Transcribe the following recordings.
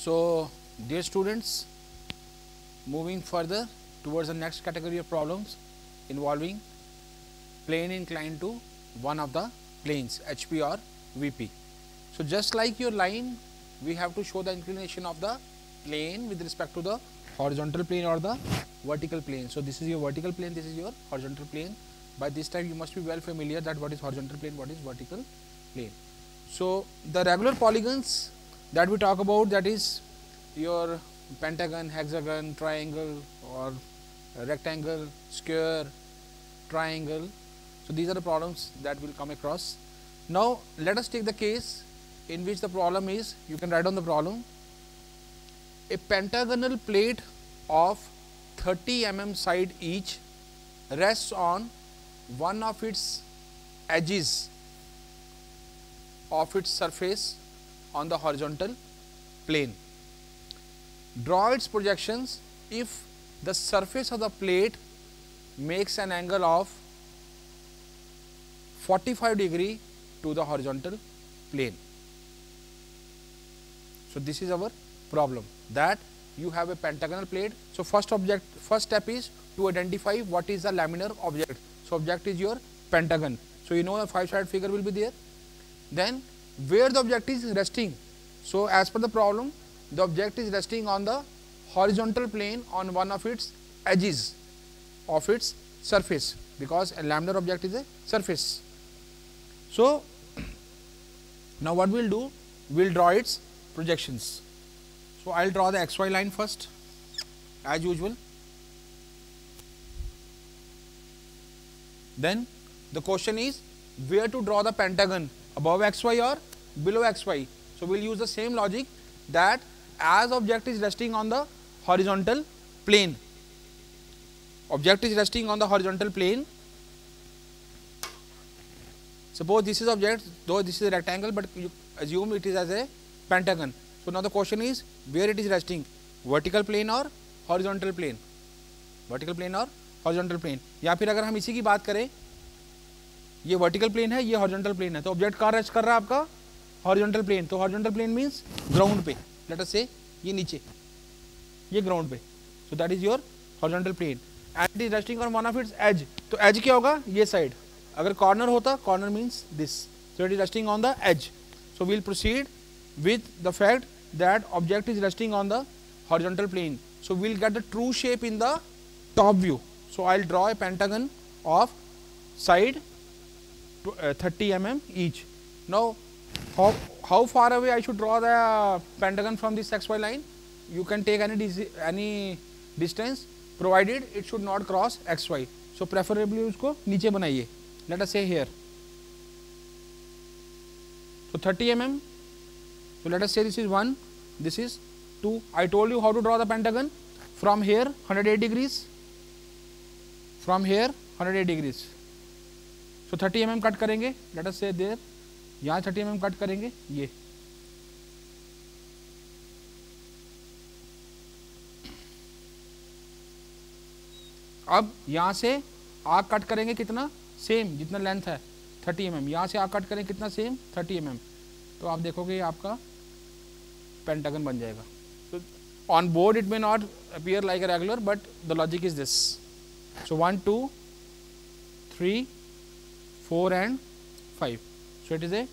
So, dear students, moving further towards the next category of problems involving plane inclined to one of the planes HP or VP. So, just like your line we have to show the inclination of the plane with respect to the horizontal plane or the vertical plane. So, this is your vertical plane, this is your horizontal plane. By this time you must be well familiar that what is horizontal plane, what is vertical plane. So, the regular polygons that we talk about that is your pentagon, hexagon, triangle or rectangle, square, triangle. So, these are the problems that will come across. Now, let us take the case in which the problem is you can write down the problem a pentagonal plate of 30 mm side each rests on one of its edges of its surface on the horizontal plane. Draw its projections if the surface of the plate makes an angle of 45 degree to the horizontal plane. So, this is our problem that you have a pentagonal plate. So, first object first step is to identify what is the laminar object. So, object is your pentagon. So, you know the 5 sided figure will be there. Then where the object is resting. So, as per the problem the object is resting on the horizontal plane on one of its edges of its surface because a laminar object is a surface. So, now what we will do? We will draw its projections. So, I will draw the xy line first as usual. Then the question is where to draw the pentagon above xy or below xy. So, we will use the same logic that as object is resting on the horizontal plane, object is resting on the horizontal plane. Suppose this is object though this is a rectangle, but you assume it is as a pentagon. So, now the question is where it is resting vertical plane or horizontal plane vertical plane or horizontal plane या फिर अगर हम इसी की बात करें ये vertical plane है ये हॉरिजॉन्टल प्लेन है तो ऑब्जेक्ट कहाँ रेस्ट कर रहा है आपका हॉरिजॉन्टल प्लेन तो हॉरिजॉन्टल प्लेन मींस ग्राउंड पे लेट अस से ये नीचे ये ग्राउंड पे so that is your horizontal plane and it is resting on one of its edge तो एज क्या होगा ये साइड अगर कॉर्नर होता corner means this so it is resting on the edge so we'll proceed with the fact that object is resting on the horizontal plane will get the true shape in the top view. So, I will draw a pentagon of side to, uh, 30 mm each. Now, how, how far away I should draw the pentagon from this xy line? You can take any, any distance provided it should not cross xy. So, preferably उसको नीचे बनाइए. Let us say here. So, 30 mm so, let us say this is 1, this is 2. I told you how to draw the pentagon from here 108 degrees, from here 108 degrees. So, 30 mm cut करेंगे let us say there यहाँ 30 mm cut करेंगे ये। अब यहाँ से आग cut करेंगे कितना? सेम जितना लेंथ है 30 एम mm यहाँ से आग कट करेंगे कितना? Same 30 M mm. तो आप देखोगे आपका पेंटागन बन जाएगा। तो on board it may not appear like regular but the logic is this so one two three four and five so it is a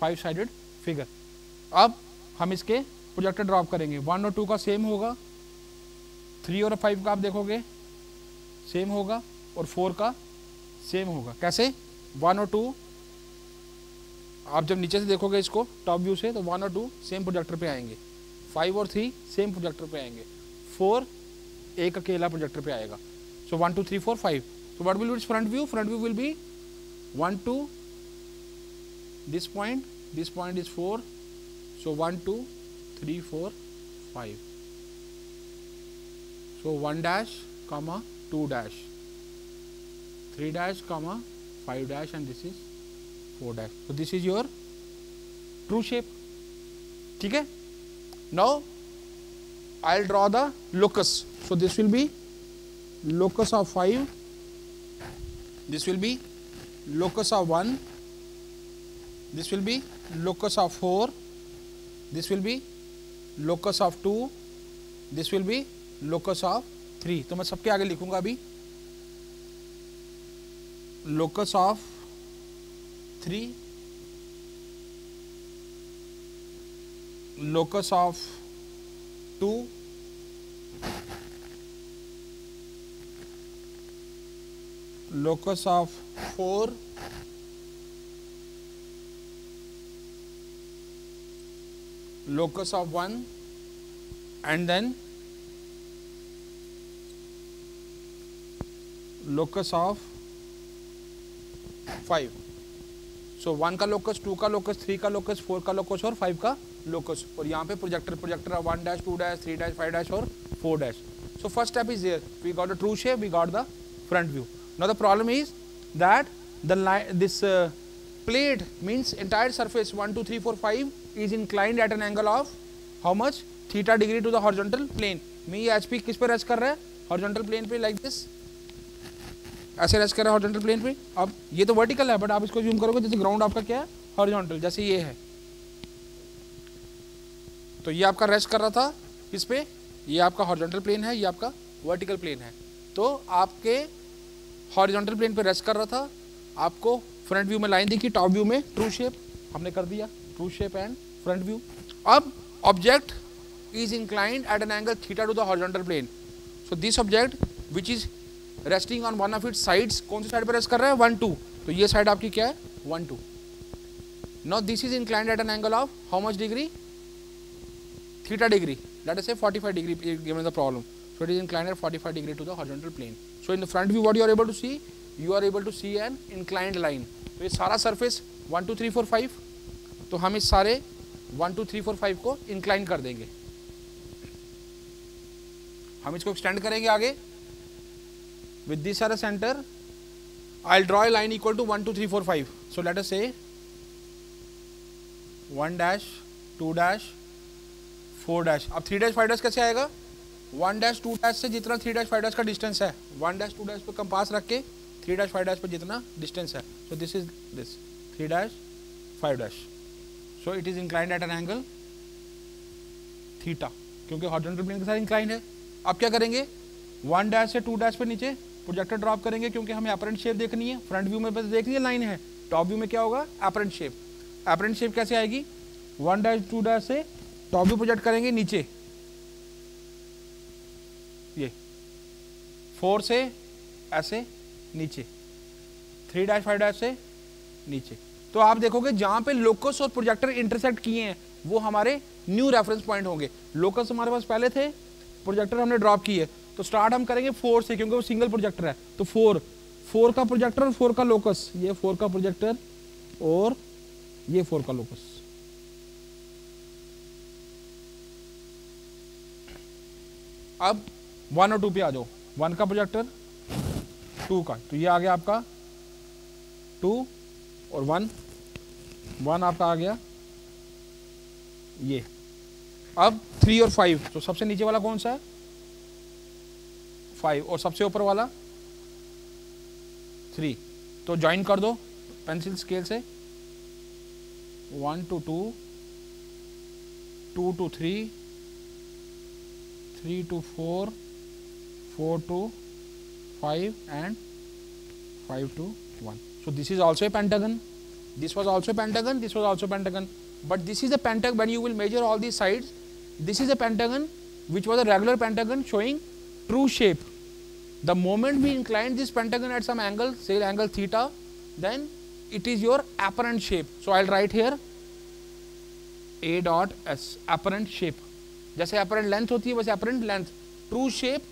five sided figure अब हम इसके प्रोजेक्टर ड्रॉप करेंगे। वन और two का same होगा। Three और five का आप देखोगे सेम होगा और फोर का सेम होगा। कैसे? वन और टू आप जब नीचे से देखोगे इसको टॉप व्यू से तो वन और टू सेम प्रोजेक्टर पे आएँगे। फाइव और थ्री सेम प्रोजेक्टर पे आएँगे। फोर एक अकेला प्रोजेक्टर पे आएगा। So one two three four five so what will be front view front view will be one two This point this point is four so one two three four five so one dash comma two dash three dash comma five dash and this is 4 dash. So, this is your true shape. ठीक है now I'll draw the locus. So, this will be locus of 5, this will be locus of 1, this will be locus of 4, this will be locus of 2 this will be locus of 3 तो मैं सबके आगे लिखूँगा अभी locus of 3 locus of 2 locus of 4 locus of 1 and then locus of 5 so so, one का locus two का locus three का locus four का लोकस और फाइव का लोकस और यहाँ पे projector projector one dash two dash three dash five dash और four dash so first step is there we got a true shape we got the front view now the problem is that the this plate means entire surface 1 2 3 4 5 is inclined at an angle of how much? Theta degree to the horizontal plane. Me hp किस पे rest कर रहा है? Horizontal plane पे, like this ऐसे rest कर रहा है हॉरिजॉन्टल प्लेन पे? अब ये तो वर्टिकल है बट आप इसको जूम करोगे, जैसे ग्राउंड आपका क्या है? हॉरिजॉन्टल जैसे ये है. तो ये आपका रेस्ट कर रहा था, किस पे? ये आपका हॉरिजॉन्टल प्लेन है, ये आपका वर्टिकल प्लेन है. तो आपके हॉरिजॉन्टल प्लेन पे रेस्ट कर रहा था, आपको फ्रंट व्यू में लाइन देखी टॉप व्यू में ट्रू शेप हमने कर दिया. True shape and front view अब object is inclined at an angle theta to the horizontal plane so this object which is resting on one of it side कौन सी side पर rest कर रहे हैं? वन टू तो ये side आपकी क्या है? One two no this is inclined at an angle of how much degree theta degree that is a forty five degree given the problem so it is inclined at forty five degree to the horizontal plane so in the front view what you are able to see you are able to see an inclined line तो ये सारा surface one two three four five तो हम इस सारे one, two, three, four, five को incline कर देंगे। हम इसको एक्सटेंड करेंगे आगे। With this R centre I L draw line equal to one, two, three, four, five. So let us say one dash, two dash, four dash. अब three dash five dash कैसे आएगा? One dash, two dash से जितना three dash five dash का distance है। One dash, two dash पर compass रख के थ्री डैश फाइव डैश पर जितना डिस्टेंस है। So this is this three dash five dash. So, it is inclined at an angle, theta. क्योंकि horizontal plane के साथ इंक्लाइन है। अब क्या करेंगे? 1 डैश से 2 डैश पे नीचे प्रोजेक्टर ड्रॉप करेंगे क्योंकि हमें अपरेंट शेप देखनी है। फ्रंट व्यू में बस देख लिया लाइन है। टॉप व्यू में क्या होगा? अपरेंट शेप अपरेंट शेप कैसे आएगी? वन डैश टू डैश से टॉप व्यू प्रोजेक्ट करेंगे नीचे। ये। फोर से ऐसे नीचे। थ्री डैश फाइव डैश से नीचे। तो आप देखोगे जहाँ पे लोकस और प्रोजेक्टर इंटरसेक्ट किए हैं, वो हमारे न्यू रेफरेंस पॉइंट होंगे। लोकस हमारे पास पहले थे प्रोजेक्टर हमने ड्रॉप किए तो स्टार्ट हम करेंगे फोर से, क्योंकि वो सिंगल प्रोजेक्टर है। तो फोर फोर का प्रोजेक्टर और फोर का लोकस ये फोर का प्रोजेक्टर और ये फोर का लोकस अब वन और टू पे आ जाओ। वन का प्रोजेक्टर टू का। तो ये आ गया आपका टू और वन वन आपका आ गया। ये। अब थ्री और फाइव तो सबसे नीचे वाला कौन सा है? फाइव और सबसे ऊपर वाला? थ्री तो ज्वाइन कर दो पेंसिल स्केल से। One to two two to three three to four four to five and five to one so this is also a pentagon. this was also a pentagon this was also a pentagon but this is a pentagon when you will measure all these sides this is a pentagon which was a regular pentagon showing true shape The moment we incline this pentagon at some angle, say angle theta, then it is your apparent shape. So I'll write here A dot S apparent shape. जैसे apparent length होती है वैसे apparent length. True shape,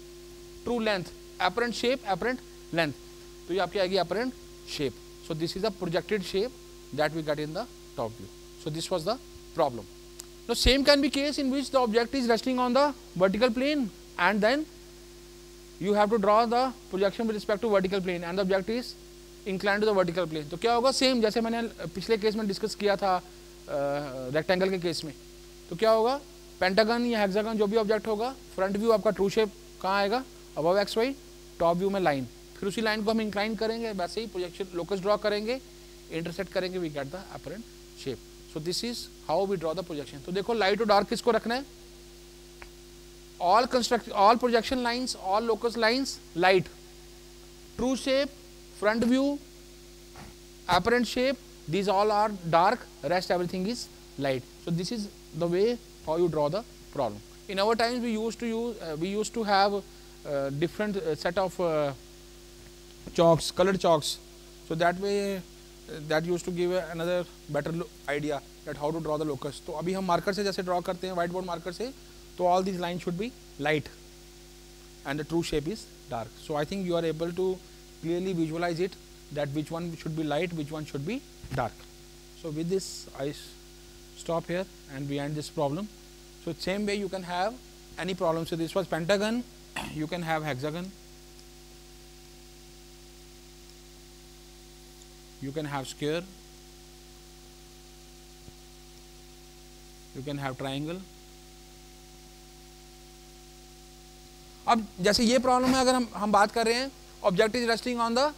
true length. Apparent shape, apparent length. तो ये आपकी आएगी apparent shape. So this is the projected shape that we got in the top view. So this was the problem. Now same can be case in which the object is resting on the vertical plane and then you have to draw the projection with respect to vertical plane and the object is inclined to the vertical plane तो क्या होगा same जैसे मैंने पिछले case में discuss किया था rectangle के केस में तो क्या होगा पेंटागन या हेक्सागन जो भी ऑब्जेक्ट होगा फ्रंट व्यू आपका ट्रू शेप कहाँ आएगा above X Y top view में लाइन फिर उसी लाइन को हम इंक्लाइन करेंगे वैसे ही प्रोजेक्शन लोकस ड्रॉ करेंगे इंटरसेट करेंगे we get the apparent shape so this is how we draw the projection तो देखो लाइट टू डार्क किसको रखना है? All construct all projection lines all locus lines light true shape front view apparent shape these all are dark rest everything is light so this is the way how you draw the problem in our time we used to use we used to have different set of chalks colour chalks so that way uh, that used to give another better idea that how to draw the locus तो अभी हम marker से जैसे draw करते हैं white board marker से तो all these lines should be light and the true shape is dark so I think you are able to clearly visualize it that which one should be light which one should be dark so with this I stop here and we end this problem so same way you can have any problem so this was pentagon you can have hexagon you can have square. You can have triangle. अब जैसे ये problem है, अगर हम हम बात कर रहे हैं object is resting on the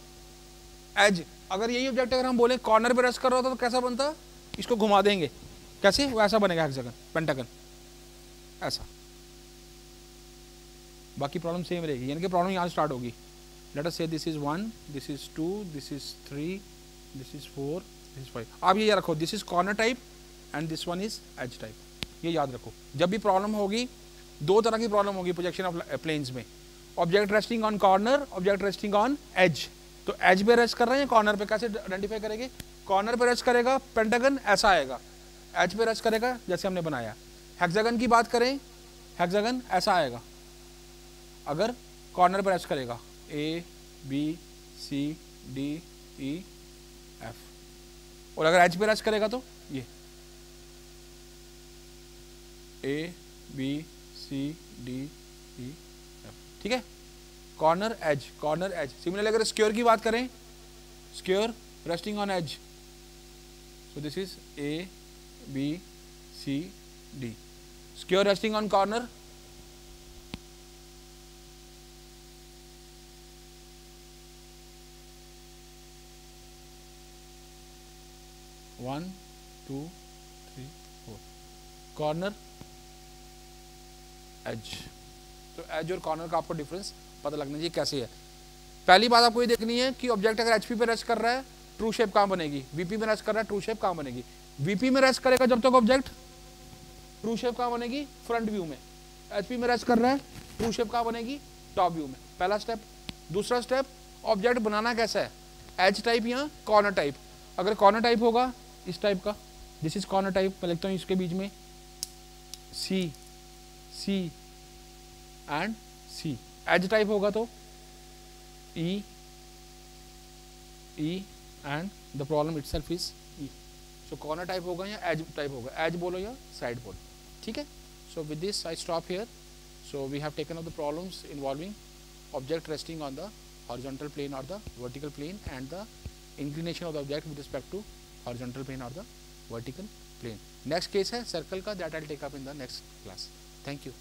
edge अगर यही ऑब्जेक्ट अगर हम बोले कॉर्नर पे रेस्ट कर रहा होता तो कैसा बनता? इसको घुमा देंगे। कैसे? वो ऐसा बनेगा हेक्सागन पेंटागन ऐसा। बाकी प्रॉब्लम सेम रहेगी, यानी कि प्रॉब्लम यहाँ स्टार्ट होगी। Let us say this is one this is two this is three this is four this five आप ये याद रखो this is corner type and this one is edge type ये याद रखो। जब भी प्रॉब्लम होगी, दो तरह की प्रॉब्लम होगी प्रोजेक्शन ऑफ़ प्लेन्स में। Object resting on corner object resting on edge तो एज पे रेस्ट कर रहे हैं कॉर्नर पे? कैसे आइडेंटिफाई करेंगे? कॉर्नर पे रेस्ट करेगा पेंटागन ऐसा आएगा। एच पे रेस्ट करेगा, जैसे हमने बनाया। हेक्सागन की बात करें हेक्सागन ऐसा आएगा। अगर कॉर्नर पर रेस्ट करेगा A B C D E और अगर एच पे रेस्ट करेगा तो? ये। A B C D E F ठीक है? Corner edge corner edge similarly अगर स्क्योर की बात करें square resting on edge so this is A B C D square resting on corner one two three four corner edge तो edge और corner का आपको डिफरेंस पता लगना चाहिए कैसे है। पहली बात आपको ये देखनी है कि ऑब्जेक्ट अगर एचपी पे रेस्ट कर रहा है ट्रू शेप कहाँ बनेगी? वीपी में रेस्ट कर रहा है ट्रू शेप कहाँ बनेगी? वीपी में रेस्ट करेगा जब तक ऑब्जेक्ट ट्रू शेप कहाँ बनेगी? फ्रंट व्यू में। एचपी में रेस्ट कर रहा है ट्रू शेप कहाँ बनेगी? टॉप व्यू में। पहला स्टेप दूसरा स्टेप ऑब्जेक्ट बनाना कैसा है? एच टाइप या कॉर्नर टाइप अगर कॉर्नर टाइप होगा इस टाइप का। दिस इज़ कॉर्नर टाइप मैं लिखता हूँ इसके बीच में। C C and C edge type होगा तो E E and the problem itself is E so corner type होगा या एज टाइप होगा? एज बोलो या साइड बोलो। ठीक है? So with this I stop here so we have taken of the problems involving object resting on the horizontal plane or the vertical plane and the inclination of the object with respect to horizontal plane और the vertical plane next case है circle का that I take up in the next class thank you